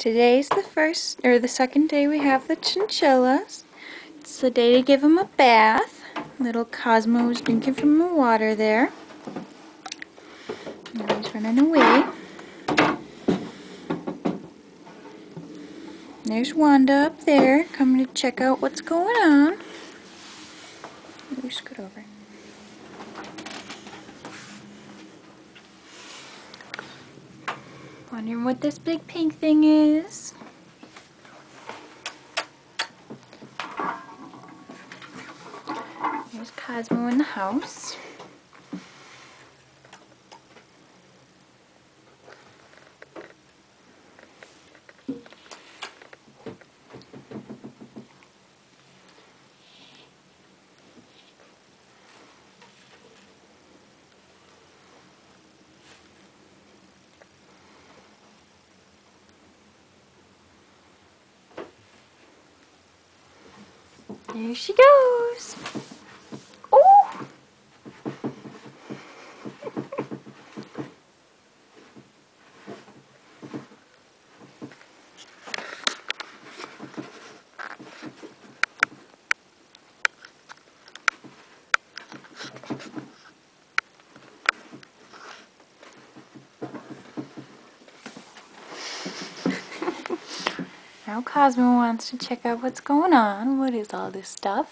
Today's the first, or the second day we have the chinchillas. It's the day to give them a bath. Little Cosmo Cosmo's drinking from the water there. Now he's running away. There's Wanda up there, coming to check out what's going on. Let me scoot over. Wondering what this big pink thing is. There's Cosmo in the house. There she goes. Now Cosmo wants to check out what's going on. What is all this stuff?